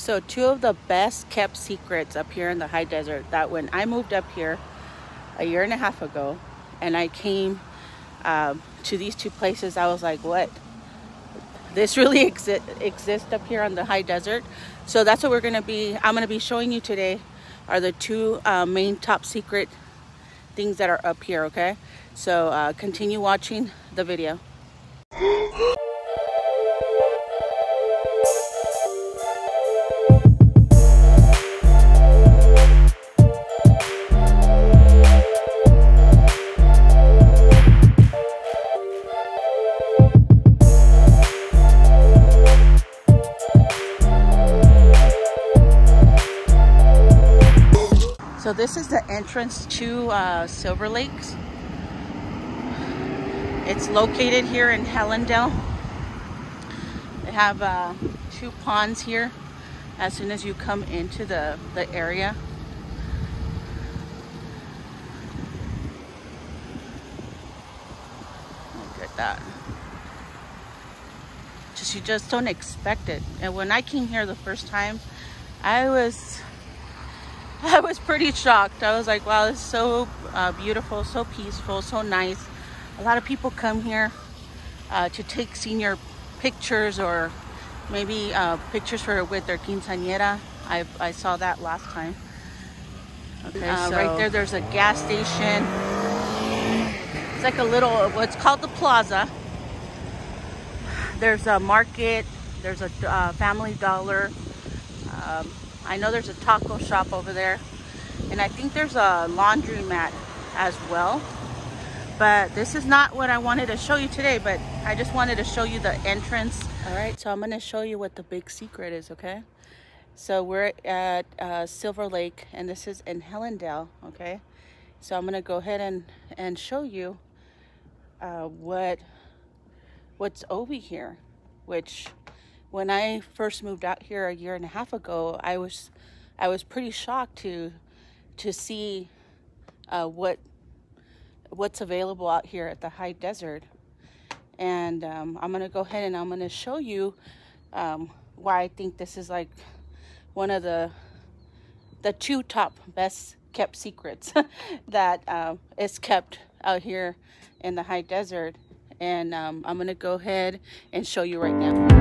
So two of the best kept secrets up here in the high desert that when I moved up here a year and a half ago and I came um, to these two places, I was like, what? This really exi exists up here on the high desert. So that's what we're gonna be, I'm gonna be showing you today are the two uh, main top secret things that are up here, okay? So uh, continue watching the video. So this is the entrance to uh, Silver Lakes. It's located here in Helendale. They have uh, two ponds here as soon as you come into the, the area. Look at that. Just you just don't expect it. And when I came here the first time, I was I was pretty shocked. I was like, wow, it's so uh, beautiful, so peaceful, so nice. A lot of people come here uh, to take senior pictures or maybe uh, pictures for with their quinceañera. I, I saw that last time. Okay, uh, so right there, there's a gas station. It's like a little, what's called the plaza. There's a market. There's a uh, family dollar. Um, I know there's a taco shop over there. And I think there's a laundromat as well. But this is not what I wanted to show you today, but I just wanted to show you the entrance. All right, so I'm gonna show you what the big secret is, okay? So we're at uh, Silver Lake, and this is in Helendale, okay? So I'm gonna go ahead and, and show you uh, what what's over here, which when I first moved out here a year and a half ago, I was I was pretty shocked to to see uh, what what's available out here at the high desert. And um, I'm gonna go ahead and I'm gonna show you um, why I think this is like one of the the two top best kept secrets that uh, is kept out here in the high desert. And um, I'm gonna go ahead and show you right now.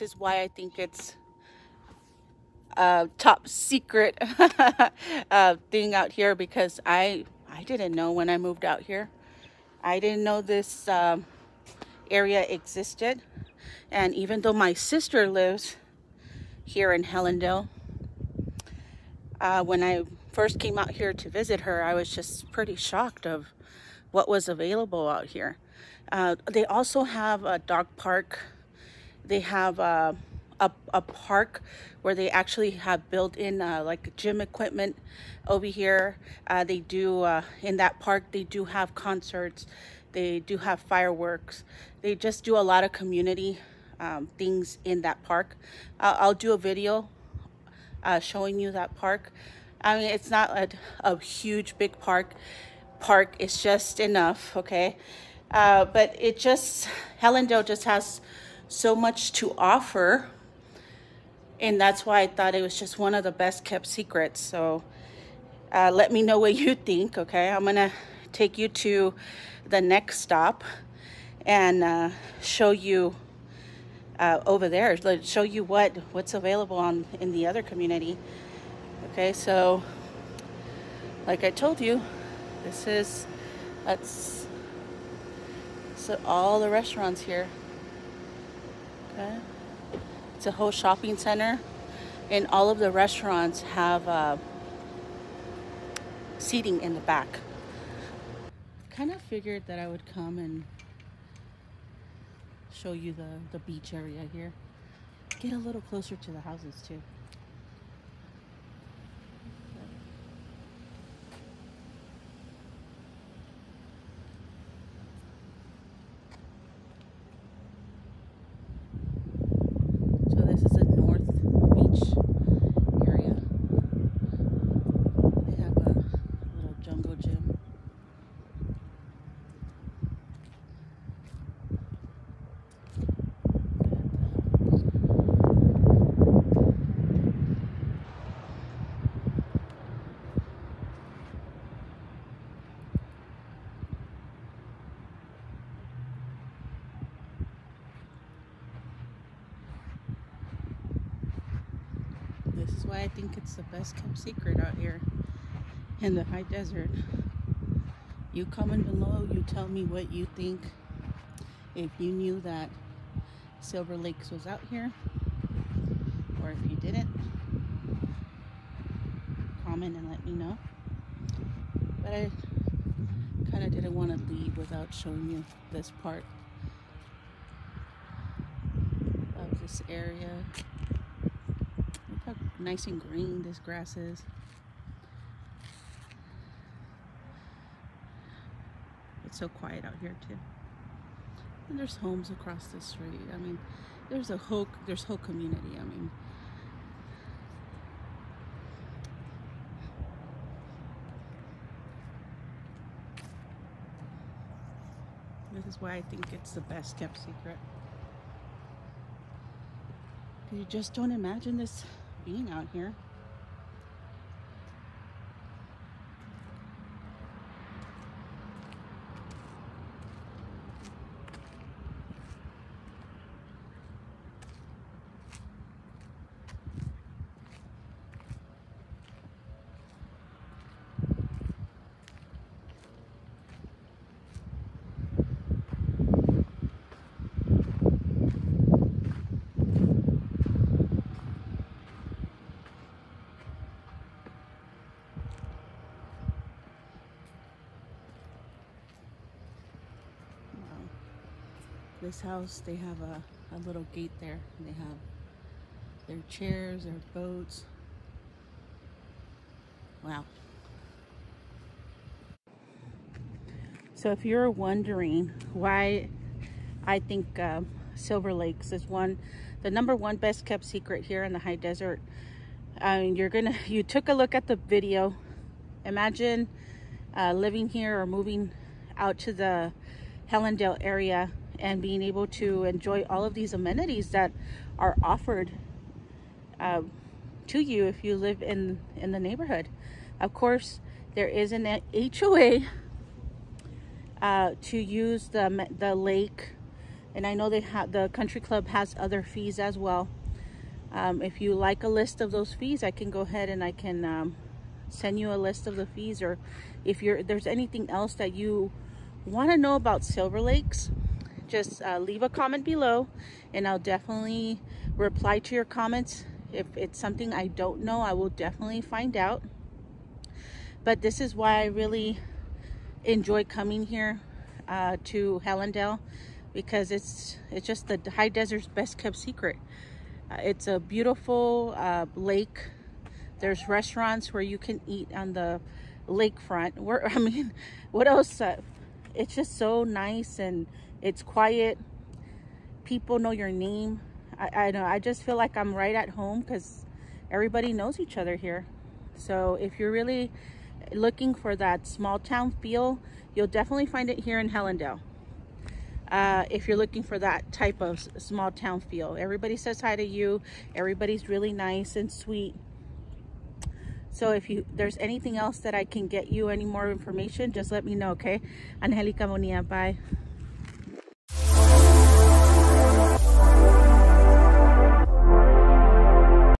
Is why I think it's a top secret uh, thing out here because I I didn't know when I moved out here. I didn't know this um, area existed. And even though my sister lives here in Helendale, uh, when I first came out here to visit her, I was just pretty shocked of what was available out here. Uh, they also have a dog park. They have uh, a, a park where they actually have built in uh, like gym equipment over here. Uh, they do, uh, in that park, they do have concerts. They do have fireworks. They just do a lot of community um, things in that park. I'll do a video uh, showing you that park. I mean, it's not a, a huge, big park. Park It's just enough, okay? Uh, but it just, Helendale just has so much to offer. And that's why I thought it was just one of the best kept secrets. So uh, let me know what you think, okay? I'm gonna take you to the next stop and uh, show you uh, over there, show you what what's available on in the other community. Okay, so like I told you, this is that's so all the restaurants here. It's a whole shopping center, and all of the restaurants have uh, seating in the back. Kind of figured that I would come and show you the, the beach area here. Get a little closer to the houses too. Why I think it's the best kept secret out here in the high desert. You comment below, you tell me what you think. If you knew that Silver Lakes was out here, or if you didn't, comment and let me know. But I kind of didn't want to leave without showing you this part of this area nice and green this grass is. It's so quiet out here too. And there's homes across the street. I mean, there's a whole there's whole community. I mean, this is why I think it's the best kept secret. You just don't imagine this being out here. This house they have a, a little gate there. They have their chairs their boats. Wow. So if you're wondering why I think uh, Silver Lakes is one the number one best kept secret here in the high desert I mean, you're gonna you took a look at the video. Imagine uh, living here or moving out to the Helendale area and being able to enjoy all of these amenities that are offered uh, to you if you live in in the neighborhood of course there is an HOA uh, to use the the lake And I know they have the country club has other fees as well. Um, if you like a list of those fees, I can go ahead and I can um, send you a list of the fees or if you're there's anything else that you want to know about Silver Lakes, just uh, leave a comment below and I'll definitely reply to your comments. If it's something I don't know, I will definitely find out. But this is why I really enjoy coming here uh, to Helendale because it's it's just the high desert's best kept secret. Uh, it's a beautiful uh, lake. There's restaurants where you can eat on the lakefront. Where I mean, what else? It's just so nice and it's quiet. People know your name. I, I know. I just feel like I'm right at home because everybody knows each other here. So if you're really looking for that small town feel, you'll definitely find it here in Helendale. Uh, if you're looking for that type of small town feel. Everybody says hi to you. Everybody's really nice and sweet. So if you there's anything else that I can get you any more information, just let me know, okay? Angelica Bonilla, bye.